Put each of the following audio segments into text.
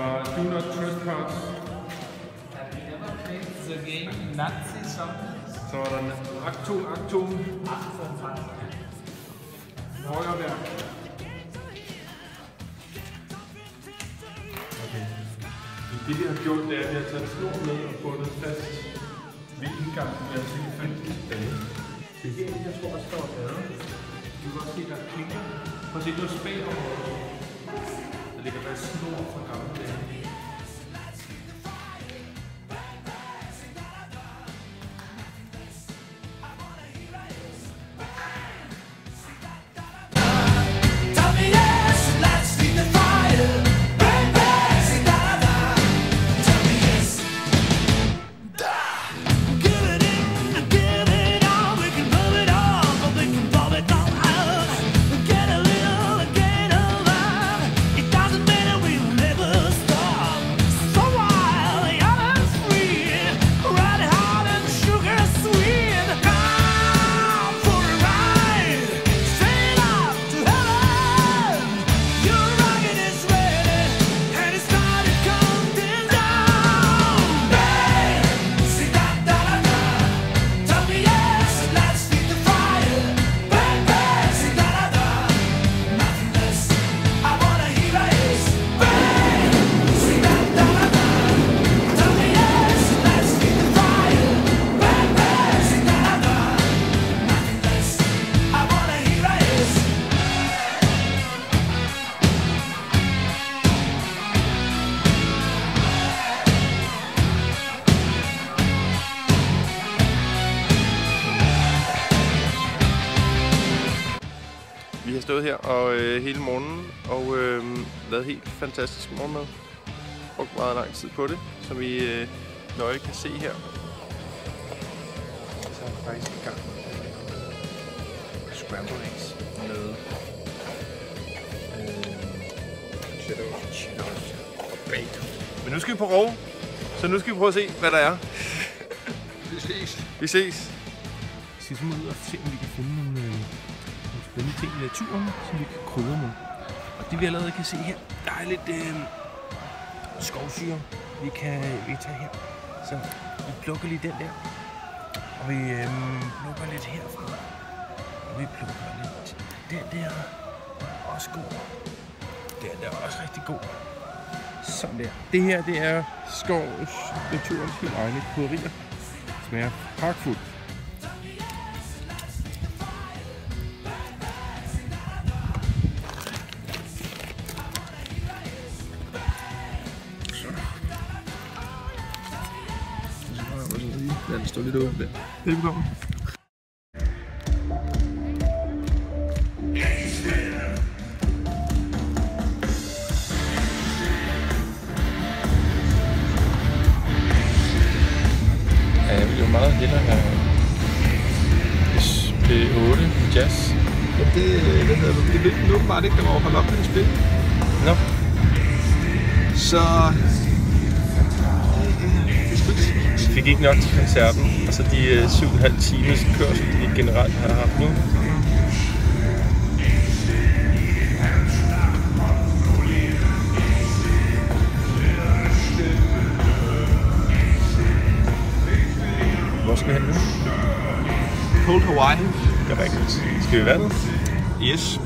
var Do Not Trespass. Have you never played the game Nazi something? Så var der Akto, Aktum, Feuerwerk. Okay. Det vi har gjort, det er, at vi har taget en snor med og bundet fast ved indgangen af Silkefanten dage. Det er her, jeg tror, der står bade. Du kan også se, der er klinker. Prøv at se, det er spagområdet. Der ligger bare snor fra gamle dage. Stået her og øh, hele morgenen og øh, lavet helt fantastisk morgenmad. Brugt meget lang tid på det, som I øh, nøje kan se her. Så er vi faktisk i gang med scrambled eggs med øh, cheddarost, cheddarost og bacon. Men nu skal vi på rov, så nu skal vi prøve at se, hvad der er. Vi ses. Vi ses. Vi skal simpelthen ud og se, om vi kan finde nogle, øh, spændende ting i naturen, som vi kan krydre med. Og det vi allerede kan se her, der er lidt øh, skovsyre, vi kan, vi tage her. Så vi plukker lige den der, og vi øh, plukker lidt herfra. Og vi plukker lidt den der, også god. Den der er også rigtig god. Sådan der. Det her, det er skovs naturens helt egne krydderier. Smager pragtfuldt. Den står lidt åben. Velkommen. Ja, jeg ville jo meget hellere have P8 jazz. Ja, det, hvad hedder det, det ville den åbenbart ikke, der var holdt op med at spille. Nå, Så... fik ikke nok til koncerten, og så de øh, 7,5 timers kørsel, vi generelt har haft nu. Hvor skal vi hen nu? Cold Hawaii. Det er rigtigt. Skal vi være der? Yes.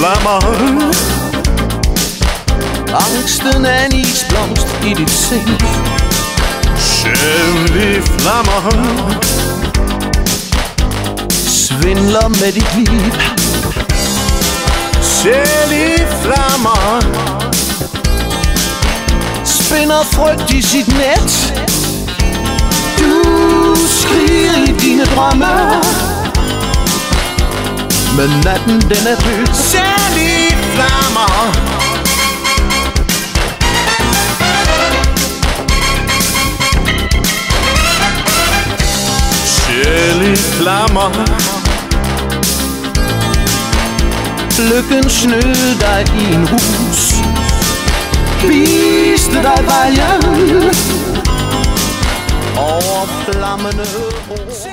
Flammer Angsten er en isblomst i dit sind. Søvnig flammer. Svindler med dit liv. Selv i flammer. Spinder frygt i sit net. Du skriger i dine drømme. Men natten den er dyb Særlige flammer. Særlige flammer. Lykken snød dig i en hus. Viste dig vejen. Over flammende ro.